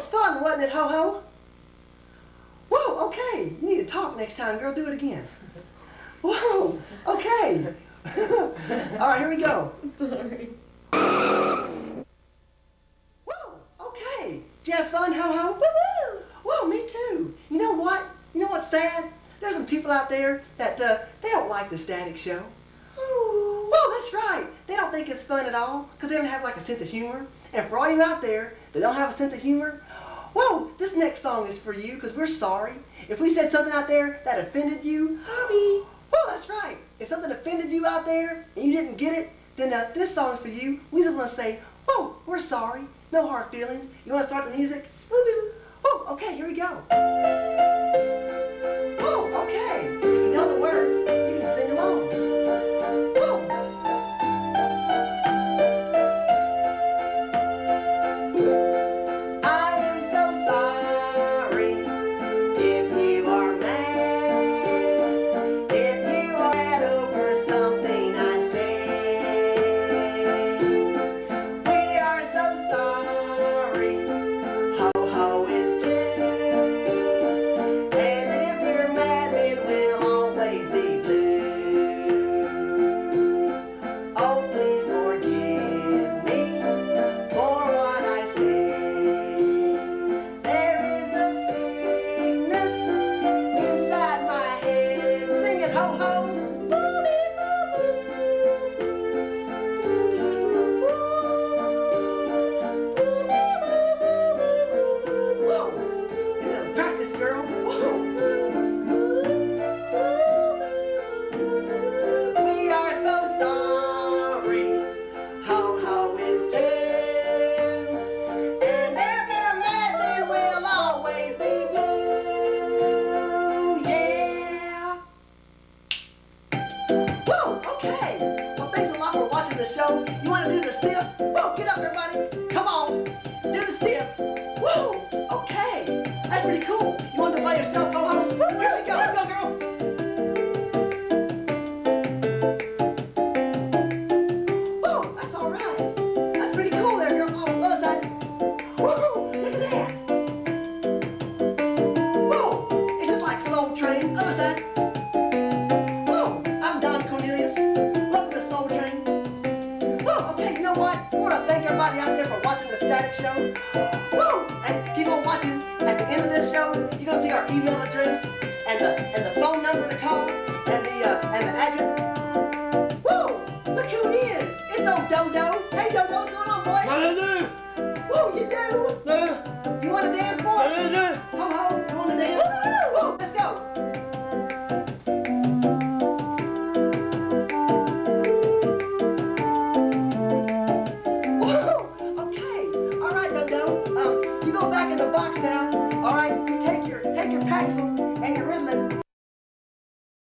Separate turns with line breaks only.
was fun, wasn't it, HoHo? Whoa, okay. You need to talk next time, girl. Do it again. Whoa, okay. All right, here we go.
Sorry.
Whoa, okay. Did you have fun, HoHo?
Woo-hoo!
Whoa, me too. You know what? You know what's sad? There's some people out there that uh, they don't like the Static Show.
Ooh.
Well, that's right. They don't think it's fun at all because they don't have like a sense of humor. And for all you out there that don't have a sense of humor, whoa, this next song is for you because we're sorry. If we said something out there that offended you, well, that's right. If something offended you out there and you didn't get it, then uh, this song's for you. We just want to say, whoa, we're sorry. No hard feelings. You want to start the music?
Woo-hoo.
Oh, okay, here we go. You want to do the stiff? Whoa, get up, everybody. Come on. Do the stiff. Whoa, okay. That's pretty cool. Out there for watching the Static Show. Whoa, and keep on watching. At the end of this show, you're gonna see our email address and the and the phone number to call and the uh, and the address. Whoa, look who it is. It's old DohDoh. Hey DohDoh, what's going on, boy? Whoa, you do? You want to dance, boy? Ho ho, you go back in the box now. All right, you take your take your Paxil and your Ritalin